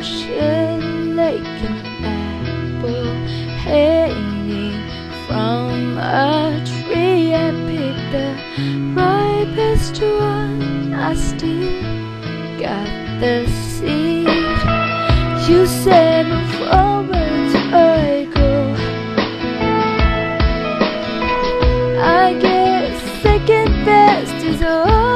Reflection like an apple hanging from a tree. I picked the ripest one. I still got the seed. You said forwards I go. I guess second best is all.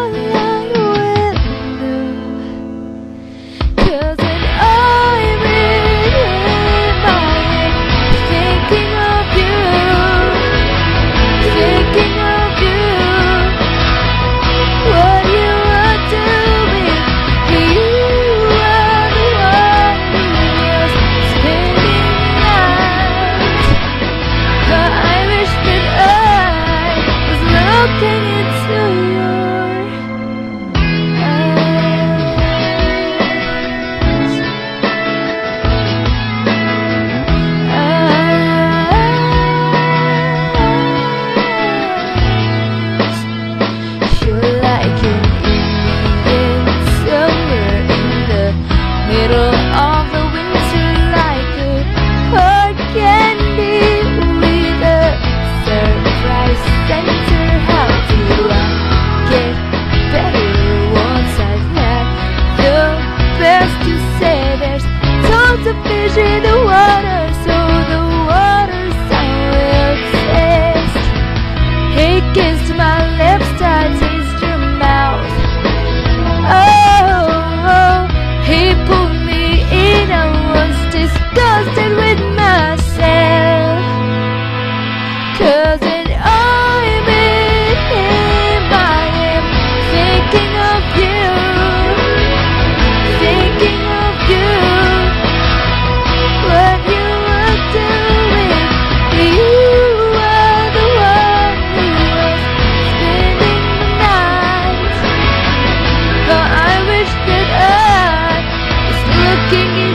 to fish in the water so looking